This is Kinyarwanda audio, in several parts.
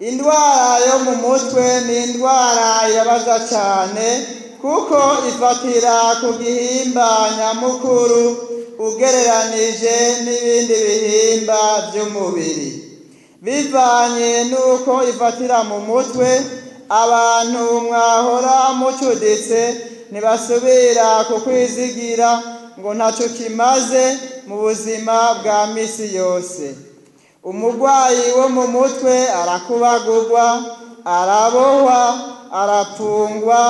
indwara yo mu mutwe ni indwara ibabaza cyane kuko ifatira ku gihimba nyamukuru ugereranije n'ibindi bihimba by'umubiri. Bivanye n'uko ifatira mu mutwe abantu mwahora mucuditse ntibasubira kukwizigira ngo ntacyo kimaze mu buzima bwa misi yose. Umurwayi wo mu mutwe arakubagurwa arabohwa arapfungwa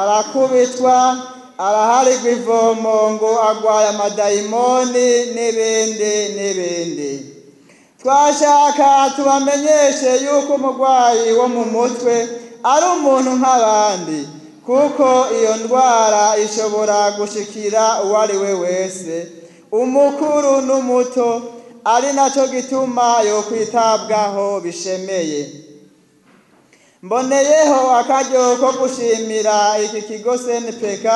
arakubitwa araharigwa ivomo ngo agwaye amadayimoni n'ibindi n'ibindi. Twashaka tubamenyeshe yuko umurwayi wo mu mutwe ari umuntu nk'abandi kuko iyo ndwara ishobora gushikira uwo ari we wese umukuru n'umuto ari na cyo gituma yo kwitabwaho bishemeye. Mboneyeho akaryo ko gushimira iki kigo snpk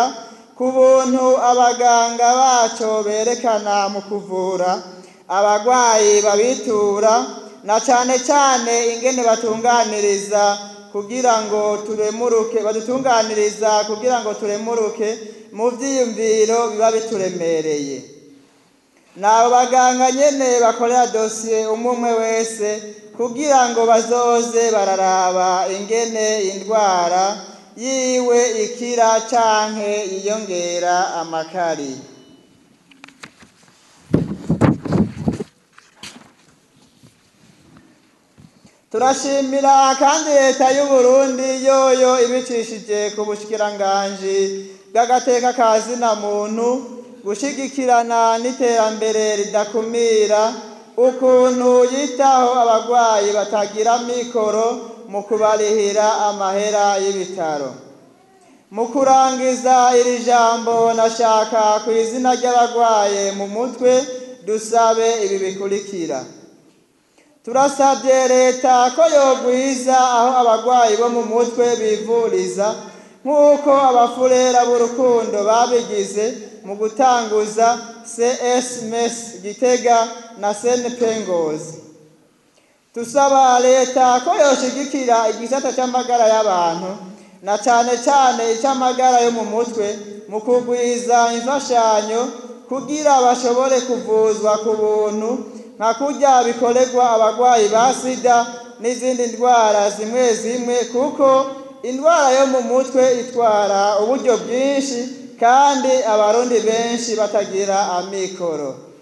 ku buntu abaganga baco berekana mu kuvura abarwayi babitura na cane cane ingene batunganiriza kugira ngo turemuruke badutunganiriza kugira ngo turemuruke mu vyiyumviro biba bituremereye. Nabo baganga nyene bakorera dosiye umwe umwe wese kugira ngo bazoze bararaba ingene indwara yiwe ikira canke yiyongera amakari. Turashimira kandi leta y'uburundi yoyo ibicishije ku bushikiranganji bw'agateka ka zina muntu gushigikirana n'iterambere ridakumira. Ukuntu yitaho abarwayi batagira mikoro mu kubarihira amahera y'ibitaro. Mu kurangiza iri jambo nashaka ku izina ry'abarwaye mu mutwe dusabe ibi bikurikira. Turasabye leta ko yogwiza aho abarwayi bo mu mutwe bivuriza nk'uko abafurera b'urukundo babigize mu gutanguza csms gitega na senpengozi tusaba leta ko yoshigikira igisata c'amagara y'abantu na cane cane ic'amagara yo mu mutwe mu kugwiza imfashanyo kugira bashobore kuvuzwa ku buntu nka kurya bikorerwa abarwayi ba sida n'izindi ndwara zimwe zimwe kuko indwara yo mu mutwe itwara uburyo bwinshi kandi abarundi benshi batagira amikoro.